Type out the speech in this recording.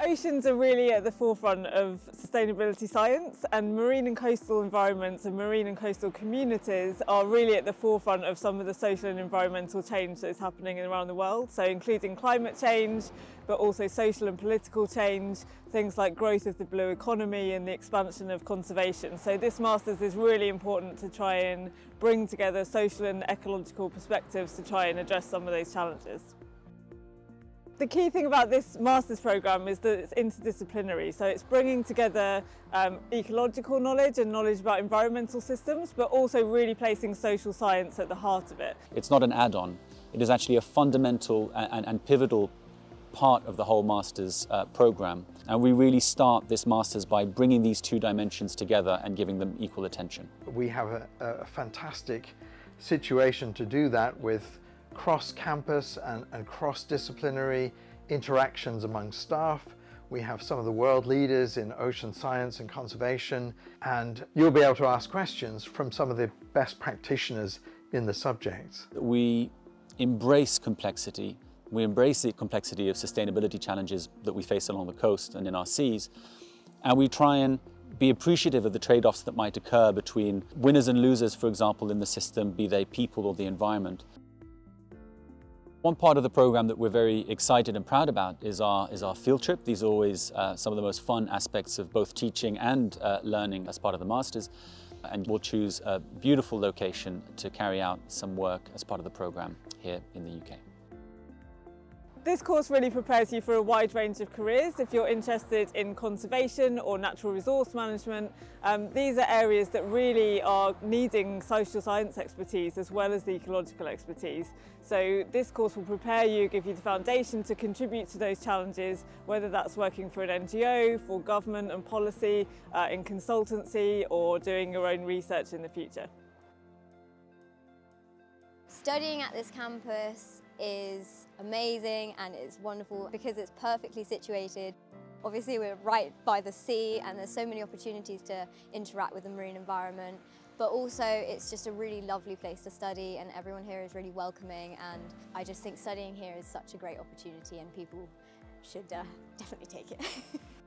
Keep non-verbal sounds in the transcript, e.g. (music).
Oceans are really at the forefront of sustainability science and marine and coastal environments and marine and coastal communities are really at the forefront of some of the social and environmental change that is happening around the world. So including climate change, but also social and political change, things like growth of the blue economy and the expansion of conservation. So this Masters is really important to try and bring together social and ecological perspectives to try and address some of those challenges. The key thing about this master's programme is that it's interdisciplinary, so it's bringing together um, ecological knowledge and knowledge about environmental systems, but also really placing social science at the heart of it. It's not an add-on, it is actually a fundamental and, and, pivotal part of the whole master's uh, programme. And we really start this master's by bringing these two dimensions together and giving them equal attention. We have a, a fantastic situation to do that with cross-campus and, and cross-disciplinary interactions among staff. We have some of the world leaders in ocean science and conservation, and you'll be able to ask questions from some of the best practitioners in the subject. We embrace complexity. We embrace the complexity of sustainability challenges that we face along the coast and in our seas, and we try and be appreciative of the trade-offs that might occur between winners and losers, for example, in the system, be they people or the environment. One part of the program that we're very excited and proud about is our, is our field trip. These are always uh, some of the most fun aspects of both teaching and uh, learning as part of the Masters. And we'll choose a beautiful location to carry out some work as part of the program here in the UK. This course really prepares you for a wide range of careers. If you're interested in conservation or natural resource management, um, these are areas that really are needing social science expertise as well as the ecological expertise. So this course will prepare you, give you the foundation to contribute to those challenges, whether that's working for an NGO, for government and policy, uh, in consultancy or doing your own research in the future. Studying at this campus is amazing and it's wonderful because it's perfectly situated. Obviously we're right by the sea and there's so many opportunities to interact with the marine environment but also it's just a really lovely place to study and everyone here is really welcoming and I just think studying here is such a great opportunity and people should uh, (laughs) definitely take it. (laughs)